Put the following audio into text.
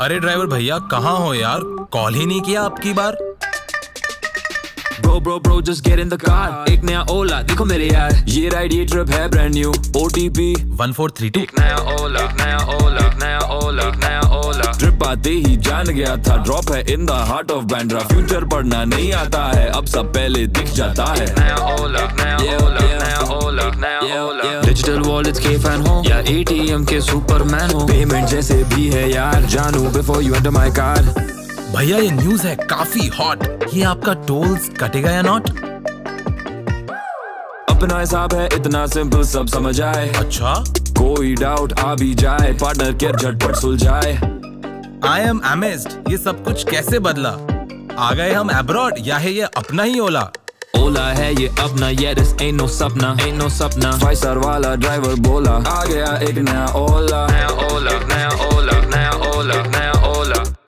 अरे ड्राइवर भैया कहाँ हो यार? कॉल ही नहीं किया आपकी बार। Bro, bro, bro, just get in the car. एक नया ओला देखो मेरे यार। ये राइड ये ट्रिप है brand new OTP four three एक नया ओला एक नया ओला एक नया ओला एक नया ओला। ट्रिप आते ही जान गया था ड्रॉप है in the heart of Bandra future पढ़ना नहीं आता है अब सब पहले दिख जाता है। नया ओला नया ओला नया ओला नया ओला। डिजिटल वॉलेट्स के फ़ैन हो या एटीएम के सुपरमैन हो। पेमेंट जैसे भी है यार जानू before you enter my car भैया ये न्यूज़ है काफ़ी हॉट ये आपका टोल्स कटेगा या नॉट अपना हिसाब है इतना सिंपल सब समझ आए। अच्छा। कोई डाउट आ भी जाए पार्टनर के झटपट सुलझाए। आई एम अमेज्ड ये सब कुछ कैसे बदला? आ गए हम अब्रॉड या है ये अपना ही ओला? ओला है ये अपना ये दिस ain't no सपना ain't no सपना फाइव वाला ड्राइवर बोला आ गया एक नया ओला